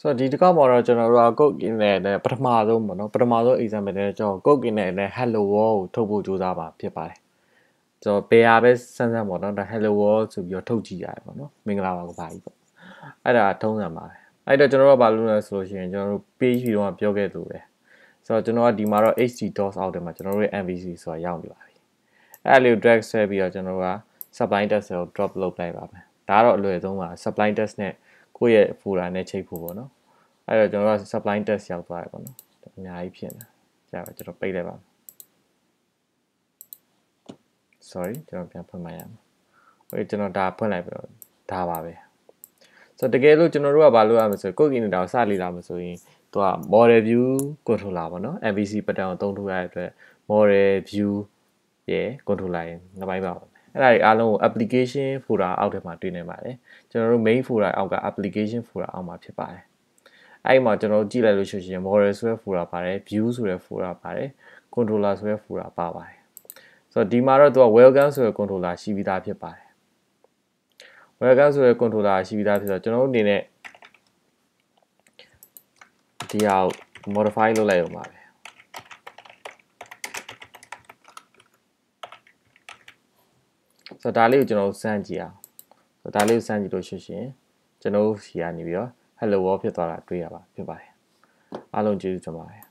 ဆိုတော့ဒီတစ်ခါမှာတော့ကျွန်တော်တို့က code in နဲ့ပထမဆုံးပေါ့နော်ပထမဆုံး example နဲ့ကျွန်တော် code in နဲ့ hello world ကိုထုတ်ဖို့ကြိုးစားပါဖြစ်ပါတယ်ကျွန်တော်ပေယာပဲစမ်းစမ်းပေါ့နော်ဒါ hello world ဆိုပြီးတော့ထုတ်ကြည့်ရတယ်ပေါ့နော်မင်္ဂလာပါကဘာကြီးပေါ့အဲ့ဒါထုံးစံပါပဲအဲ့တော့ကျွန်တော်တို့ကဘာလုပ်လဲဆိုလို့ရှိရင်ကျွန်တော်တို့ page တွေတော့ပြောခဲ့သူပဲဆိုတော့ကျွန်တော်ကဒီမှာတော့ htdocs out တယ်မှာကျွန်တော်တို့ရဲ့ mvc ဆိုတာရောက်နေပါပြီအဲ့ဒါလေးကို drag ဆွဲပြီးတော့ကျွန်တော်တို့က supply test ကို drop လုပ်လိုက်ပါမယ်ဒါကတော့အလွယ်ဆုံးပါ supply test နဲ့ ကိုယ့်ရဲ့ folder နဲ့ချိန်ဖို့ပေါ့နော်အဲ့တော့ကျွန်တော်တို့က supply test ရောက်သွားတယ်ပေါ့နော်အများကြီးဖြစ်နေကြာပါကျွန်တော်ပိတ်လိုက်ပါမယ် sorry ကျွန်တော်ပြန်ဖွင့်မှရမယ်ဟိုကျွန်တော်ဒါဖွင့်လိုက်ပြီးတော့ဒါပါပဲဆိုတော့တကယ်လို့ကျွန်တော်တို့ကဘာလုပ်ရမလဲဆိုကိုယ့် Kinect ကိုစလေ့လာမှာဆိုရင်သူက model view controller ပေါ့နော် MVC pattern ကိုသုံးထုတ်ရတဲ့အတွက် model view ရဲ့ controller ရဲ့နှစ်ပိုင်းပါပါ အဲ့ဒါတွေအားလုံးကို application folder အောက်ထဲမှာတွေ့နေပါတယ်ကျွန်တော်တို့ main folder အောက်က application folder အောက်မှာဖြစ်ပါတယ်အဲ့ဒီမှာကျွန်တော်တို့ကြည့်လိုက်လို့ရှိရင် model ဆိုတဲ့ folder ပါတယ် view ဆိုတဲ့ folder ပါတယ် controller ဆိုတဲ့ folder ပါပါတယ်ဆိုတော့ဒီမှာတော့သူက welcome ဆိုတဲ့ controller ရှိပြီးသားဖြစ်ပါတယ် welcome ဆိုတဲ့ controller ရှိပြီးသားဖြစ်တော့ကျွန်တော်တို့အနေနဲ့ဒီဟာကို modify လုပ်လိုက်အောင်ပါပဲ ဆိုတော့ဒါလေးကိုကျွန်တော်စမ်းကြည့်အောင်ဆိုတော့ဒါလေးကိုစမ်းကြည့်လို့ရှိရင်ကျွန်တော်ရှီကနေပြီးတော့ hello world ဖြစ်သွားတာတွေ့ရပါဖြစ်ပါတယ်အားလုံးကျေးဇူးတင်ပါတယ်